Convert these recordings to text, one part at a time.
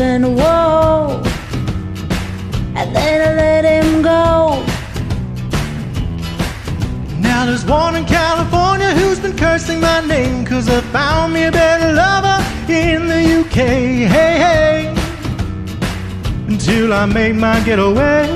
and whoa. And then I let him go. Now there's one in California who's been cursing my name Cause I found me a better lover in the UK Hey, hey Until I made my getaway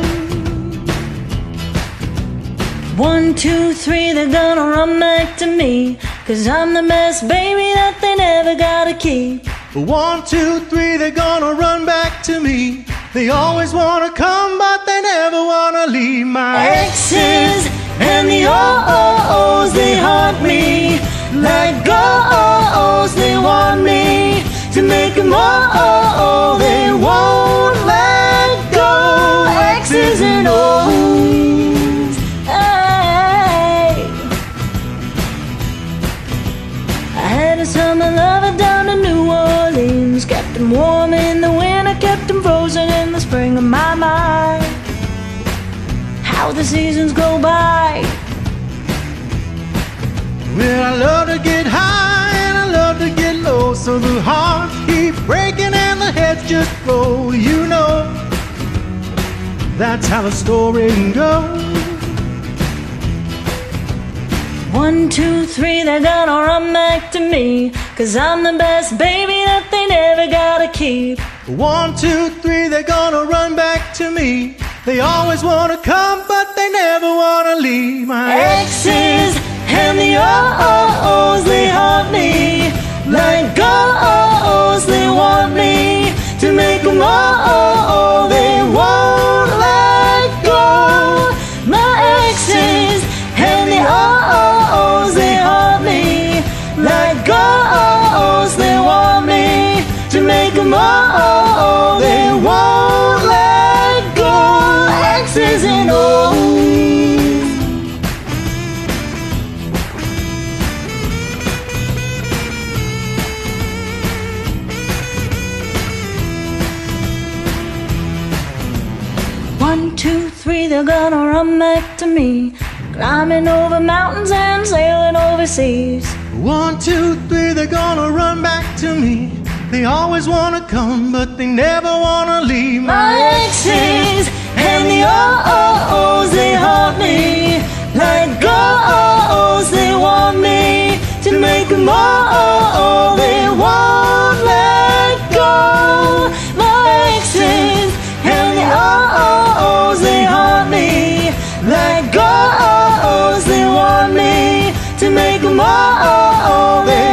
One, two, three, they're gonna run back to me. Cause I'm the best baby that they never gotta keep. One, two, three, they're gonna run back to me They always wanna come but they never wanna leave my exes and the O's, they haunt me. Like go's, they want me to make them all. They won't let go. X's and O's. I had a summer lover him warm in the winter, kept him frozen in the spring of my mind. How the seasons go by. Well, I love to get high and I love to get low So the hearts keep breaking and the heads just roll You know, that's how the story goes One, two, three, they're gonna run back to me. Cause I'm the best baby that they never gotta keep. One, two, three, they're gonna run back to me They always wanna come but they never wanna leave my exes and the O's, they to make them all. They won't let go. X's and O's. One, two, three, they're gonna run back to me. Climbing over mountains and sailing overseas. One, two, three, they're gonna run back to me They always wanna come but they never wanna leave My exes and the O's, they haunt me. Like go's, they want me to make them all. They won't let go. My exes and the O's, they haunt me. Like go's, they want me to make them all. They